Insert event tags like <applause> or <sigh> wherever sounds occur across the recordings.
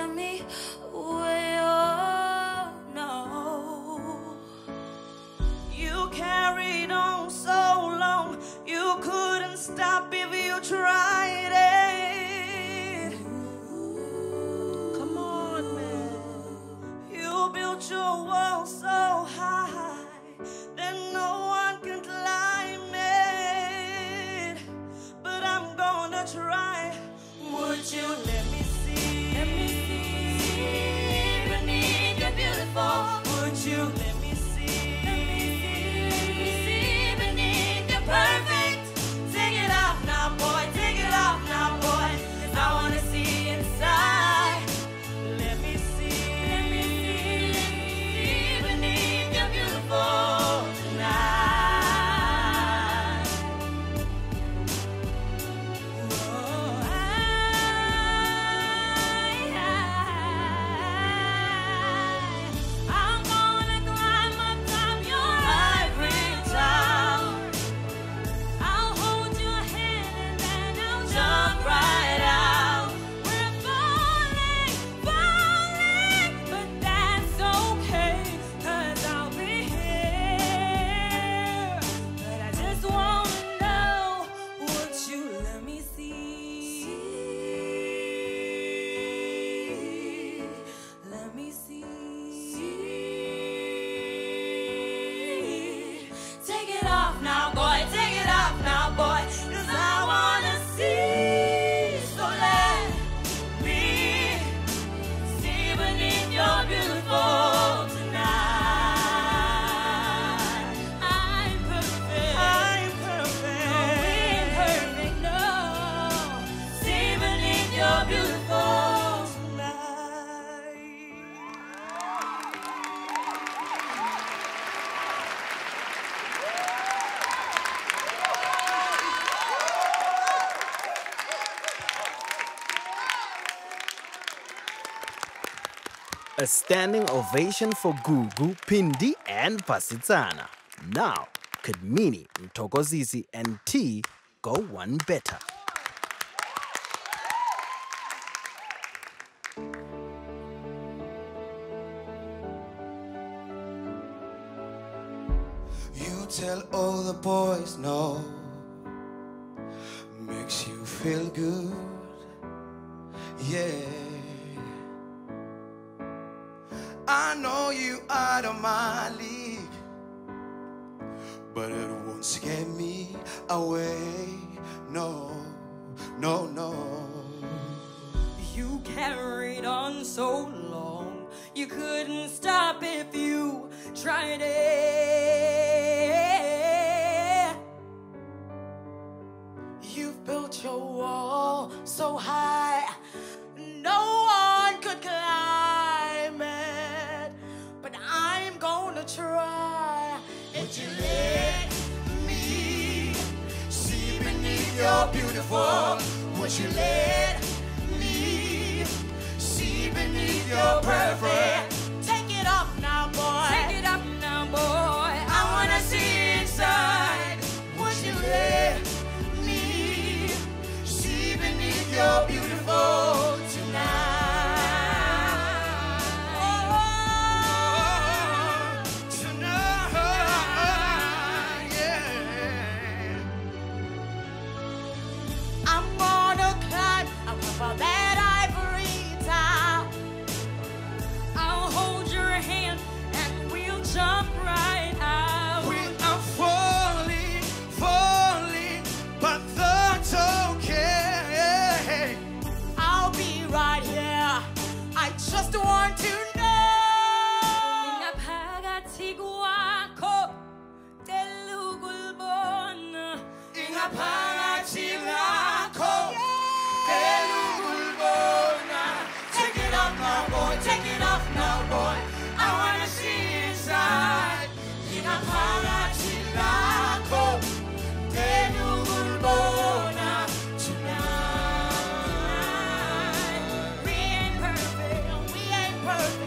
tell me you carried on so long, you couldn't stop if you tried it. Come on, man. You built your so A standing ovation for Gugu, Pindi, and Pasitsana. Now, could Mini, Mthokozisi, and T go one better? You tell all the boys no Makes you feel good Yeah I know you out of my league, but it won't scare me away. No, no, no. You carried on so long, you couldn't stop if you tried it. to try. Would you let me see beneath your beautiful? Would you let me see beneath your perfect?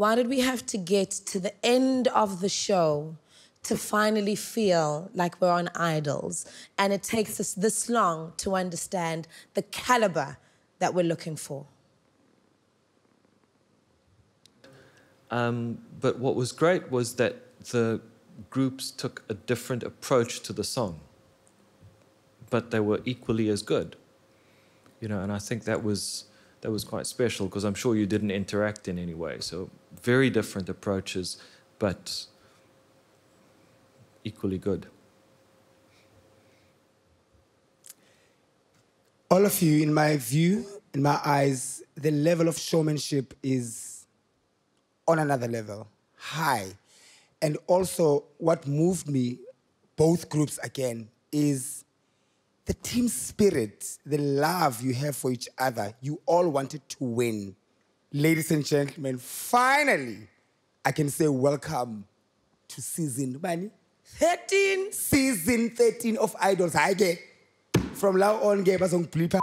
Why did we have to get to the end of the show to finally feel like we're on idols? And it takes us this long to understand the caliber that we're looking for. Um, but what was great was that the groups took a different approach to the song, but they were equally as good. You know, and I think that was that was quite special because I'm sure you didn't interact in any way. So very different approaches, but equally good. All of you, in my view, in my eyes, the level of showmanship is on another level, high. And also, what moved me, both groups again, is the team spirit, the love you have for each other. You all wanted to win. Ladies and gentlemen, finally, I can say welcome to season money 13, season 13 of Idols. I get From now on, ke bazongiblipha.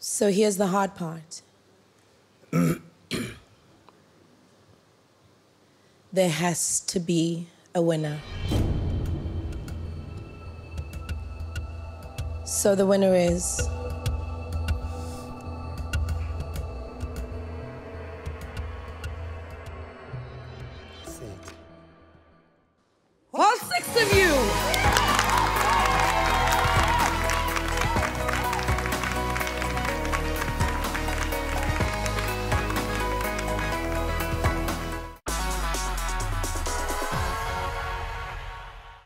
So here's the hard part. <clears throat> there has to be a winner. So the winner is